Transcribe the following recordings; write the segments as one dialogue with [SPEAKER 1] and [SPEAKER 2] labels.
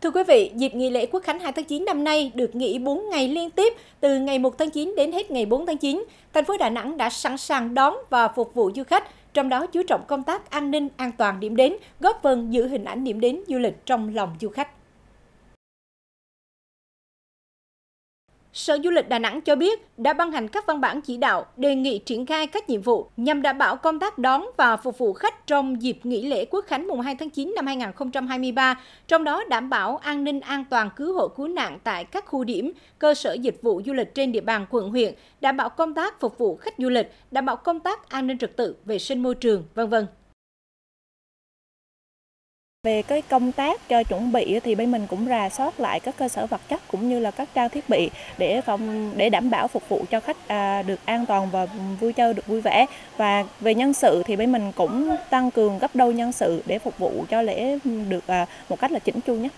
[SPEAKER 1] Thưa quý vị, dịp nghỉ lễ Quốc khánh 2 tháng 9 năm nay được nghỉ 4 ngày liên tiếp từ ngày 1 tháng 9 đến hết ngày 4 tháng 9. Thành phố Đà Nẵng đã sẵn sàng đón và phục vụ du khách, trong đó chú trọng công tác an ninh an toàn điểm đến, góp phần giữ hình ảnh điểm đến du lịch trong lòng du khách. Sở Du lịch Đà Nẵng cho biết đã ban hành các văn bản chỉ đạo đề nghị triển khai các nhiệm vụ nhằm đảm bảo công tác đón và phục vụ khách trong dịp nghỉ lễ Quốc khánh mùng 2 tháng 9 năm 2023, trong đó đảm bảo an ninh an toàn cứu hộ cứu nạn tại các khu điểm, cơ sở dịch vụ du lịch trên địa bàn quận huyện, đảm bảo công tác phục vụ khách du lịch, đảm bảo công tác an ninh trật tự, vệ sinh môi trường, vân vân.
[SPEAKER 2] Về cái công tác cho chuẩn bị thì bên mình cũng rà soát lại các cơ sở vật chất cũng như là các trang thiết bị để không để đảm bảo phục vụ cho khách à, được an toàn và vui chơi được vui vẻ. Và về nhân sự thì bên mình cũng tăng cường gấp đôi nhân sự để phục vụ cho lễ được à, một cách là chỉnh chu nhất.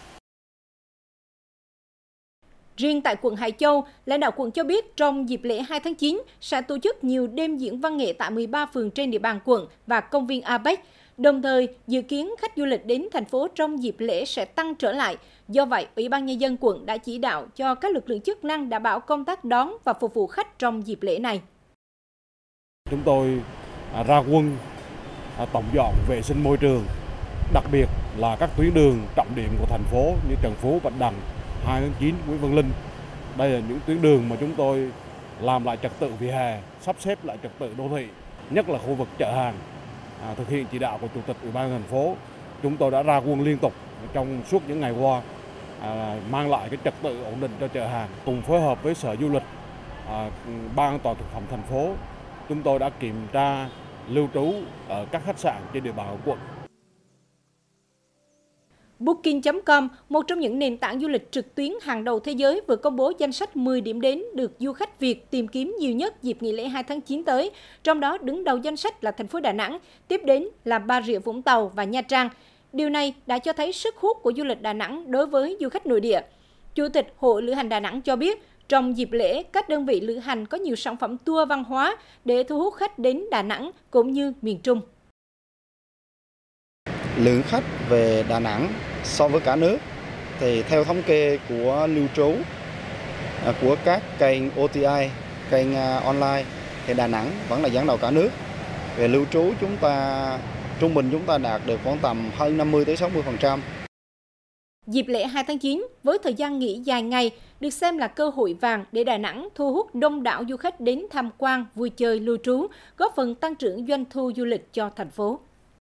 [SPEAKER 1] Riêng tại quận Hải Châu, lãnh đạo quận cho biết trong dịp lễ 2 tháng 9 sẽ tổ chức nhiều đêm diễn văn nghệ tại 13 phường trên địa bàn quận và công viên APEC. Đồng thời, dự kiến khách du lịch đến thành phố trong dịp lễ sẽ tăng trở lại. Do vậy, Ủy ban Nhân dân quận đã chỉ đạo cho các lực lượng chức năng đảm bảo công tác đón và phục vụ khách trong dịp lễ này.
[SPEAKER 3] Chúng tôi à, ra quân à, tổng dọn vệ sinh môi trường, đặc biệt là các tuyến đường trọng điểm của thành phố như Trần Phú, Bạch Đằng, 2 tháng 9, Nguyễn Văn Linh. Đây là những tuyến đường mà chúng tôi làm lại trật tự vỉa hè, sắp xếp lại trật tự đô thị, nhất là khu vực chợ hàng, à, thực hiện chỉ đạo của chủ tịch ủy ban thành phố. Chúng tôi đã ra quân liên tục trong suốt những ngày qua à, mang lại cái trật tự ổn định cho chợ hàng cùng phối hợp với sở du lịch à, ban an toàn thực phẩm thành phố. Chúng tôi đã kiểm tra lưu trú ở các khách sạn trên địa bàn quận.
[SPEAKER 1] Booking.com, một trong những nền tảng du lịch trực tuyến hàng đầu thế giới vừa công bố danh sách 10 điểm đến được du khách Việt tìm kiếm nhiều nhất dịp nghỉ lễ 2 tháng 9 tới. Trong đó đứng đầu danh sách là thành phố Đà Nẵng, tiếp đến là Bà Rịa Vũng Tàu và Nha Trang. Điều này đã cho thấy sức hút của du lịch Đà Nẵng đối với du khách nội địa. Chủ tịch Hội Lữ hành Đà Nẵng cho biết, trong dịp lễ, các đơn vị lữ hành có nhiều sản phẩm tour văn hóa để thu hút khách đến Đà Nẵng cũng như miền Trung
[SPEAKER 4] lượng khách về Đà Nẵng so với cả nước thì theo thống kê của lưu trú à, của các kênh OTI, kênh à, online thì Đà Nẵng vẫn là dẫn đầu cả nước. Về lưu trú chúng ta trung bình chúng ta đạt được khoảng tầm hơn 50 tới 60%.
[SPEAKER 1] Dịp lễ 2 tháng 9 với thời gian nghỉ dài ngày được xem là cơ hội vàng để Đà Nẵng thu hút đông đảo du khách đến tham quan, vui chơi, lưu trú, góp phần tăng trưởng doanh thu du lịch cho thành phố.